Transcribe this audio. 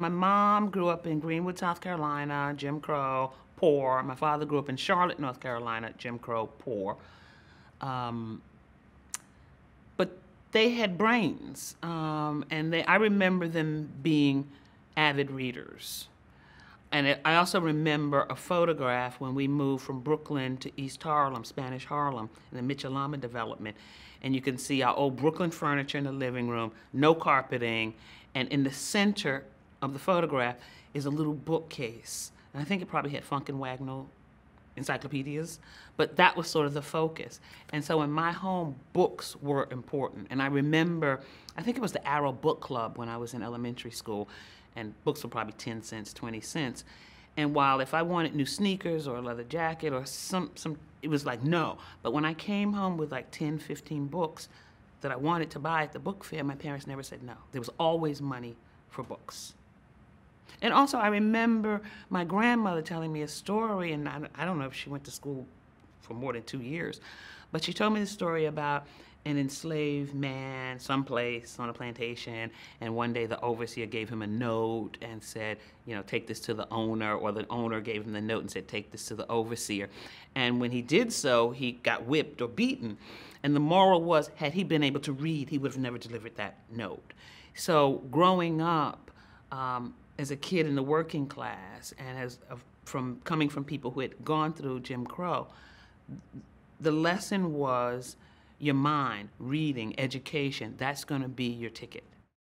My mom grew up in Greenwood, South Carolina, Jim Crow, poor. My father grew up in Charlotte, North Carolina, Jim Crow, poor. Um, but they had brains, um, and they, I remember them being avid readers. And it, I also remember a photograph when we moved from Brooklyn to East Harlem, Spanish Harlem, in the Mitchell-Lama development. And you can see our old Brooklyn furniture in the living room, no carpeting, and in the center of the photograph is a little bookcase. And I think it probably had Funk and Wagnall encyclopedias, but that was sort of the focus. And so in my home, books were important. And I remember, I think it was the Arrow Book Club when I was in elementary school, and books were probably 10 cents, 20 cents. And while if I wanted new sneakers or a leather jacket or some, some it was like no. But when I came home with like 10, 15 books that I wanted to buy at the book fair, my parents never said no. There was always money for books. And also, I remember my grandmother telling me a story, and I, I don't know if she went to school for more than two years, but she told me the story about an enslaved man someplace on a plantation, and one day the overseer gave him a note and said, you know, take this to the owner, or the owner gave him the note and said, take this to the overseer. And when he did so, he got whipped or beaten. And the moral was, had he been able to read, he would have never delivered that note. So growing up, um, as a kid in the working class and as uh, from coming from people who had gone through Jim Crow, the lesson was your mind, reading, education, that's going to be your ticket.